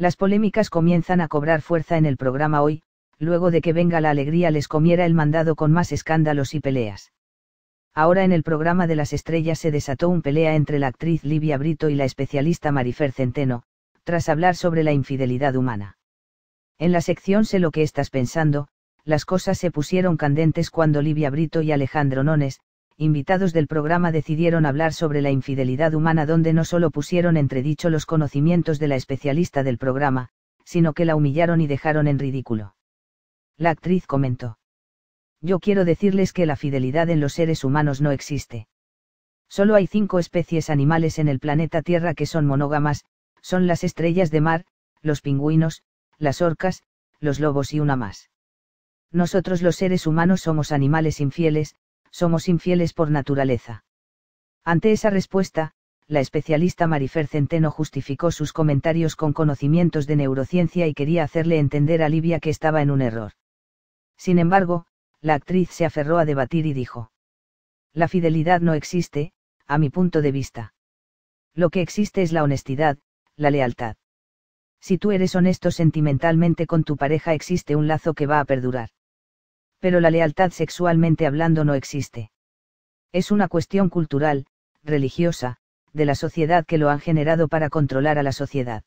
Las polémicas comienzan a cobrar fuerza en el programa hoy, luego de que venga la alegría les comiera el mandado con más escándalos y peleas. Ahora en el programa de las estrellas se desató un pelea entre la actriz Livia Brito y la especialista Marifer Centeno, tras hablar sobre la infidelidad humana. En la sección Sé lo que estás pensando, las cosas se pusieron candentes cuando Livia Brito y Alejandro Nones, invitados del programa decidieron hablar sobre la infidelidad humana donde no solo pusieron entredicho los conocimientos de la especialista del programa, sino que la humillaron y dejaron en ridículo. La actriz comentó. Yo quiero decirles que la fidelidad en los seres humanos no existe. Solo hay cinco especies animales en el planeta Tierra que son monógamas, son las estrellas de mar, los pingüinos, las orcas, los lobos y una más. Nosotros los seres humanos somos animales infieles, somos infieles por naturaleza. Ante esa respuesta, la especialista Marifer Centeno justificó sus comentarios con conocimientos de neurociencia y quería hacerle entender a Livia que estaba en un error. Sin embargo, la actriz se aferró a debatir y dijo. La fidelidad no existe, a mi punto de vista. Lo que existe es la honestidad, la lealtad. Si tú eres honesto sentimentalmente con tu pareja existe un lazo que va a perdurar pero la lealtad sexualmente hablando no existe. Es una cuestión cultural, religiosa, de la sociedad que lo han generado para controlar a la sociedad.